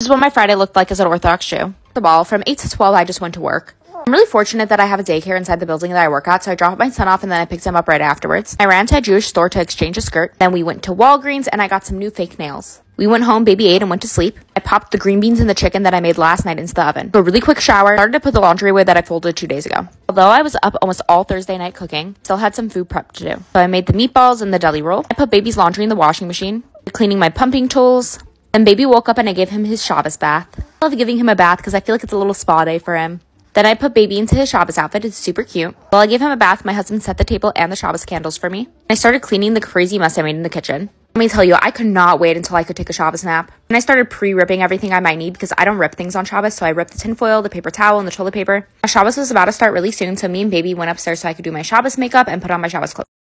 This is what my Friday looked like as an Orthodox Jew. The ball from 8 to 12, I just went to work. I'm really fortunate that I have a daycare inside the building that I work at, so I dropped my son off and then I picked him up right afterwards. I ran to a Jewish store to exchange a skirt. Then we went to Walgreens and I got some new fake nails. We went home, baby ate, and went to sleep. I popped the green beans and the chicken that I made last night into the oven. A really quick shower. Started to put the laundry away that I folded two days ago. Although I was up almost all Thursday night cooking, still had some food prep to do. So I made the meatballs and the deli roll. I put baby's laundry in the washing machine. Cleaning my pumping tools. Then baby woke up and I gave him his Shabbos bath. I love giving him a bath because I feel like it's a little spa day for him. Then I put baby into his Shabbos outfit. It's super cute. While I gave him a bath, my husband set the table and the Shabbos candles for me. I started cleaning the crazy mess I made in the kitchen. Let me tell you, I could not wait until I could take a Shabbos nap. And I started pre-ripping everything I might need because I don't rip things on Shabbos, so I ripped the tinfoil, the paper towel, and the toilet paper. Shabbos was about to start really soon, so me and baby went upstairs so I could do my Shabbos makeup and put on my Shabbos clothes.